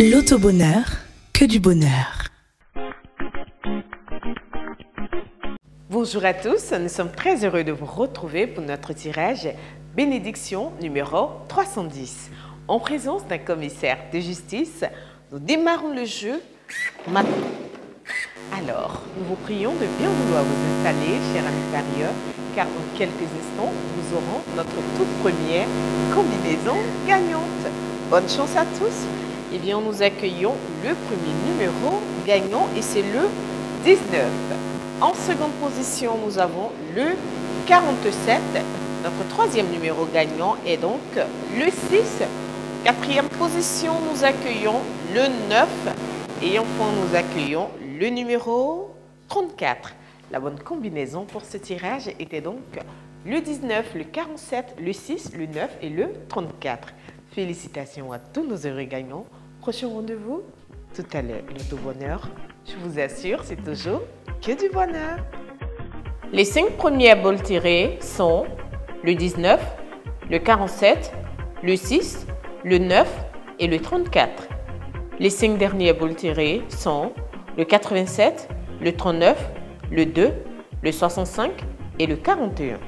L'autobonheur, que du bonheur. Bonjour à tous, nous sommes très heureux de vous retrouver pour notre tirage Bénédiction numéro 310. En présence d'un commissaire de justice, nous démarrons le jeu maintenant. Alors, nous vous prions de bien vouloir vous installer, cher ami car dans quelques instants, nous aurons notre toute première combinaison gagnante. Bonne chance à tous Eh bien, nous accueillons le premier numéro gagnant et c'est le 19. En seconde position, nous avons le 47. Notre troisième numéro gagnant est donc le 6. Quatrième position, nous accueillons le 9. Et enfin, nous accueillons le numéro 34. La bonne combinaison pour ce tirage était donc le 19, le 47, le 6, le 9 et le 34. Félicitations à tous nos heureux gagnants. Prochain rendez-vous tout à l'heure. Le bonheur, je vous assure, c'est toujours que du bonheur. Les cinq premières bols tirées sont le 19, le 47, le 6, le 9 et le 34. Les cinq dernières boules tirées sont le 87, le 39, le 2, le 65 et le 41.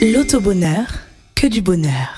L'autobonheur, que du bonheur.